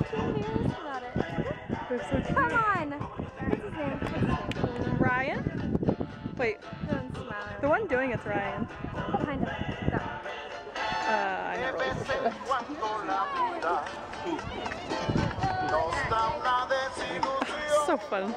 it. So Come on! What's his name? Ryan? Wait. The one doing it's Ryan. Behind him. Uh, I never really so fun.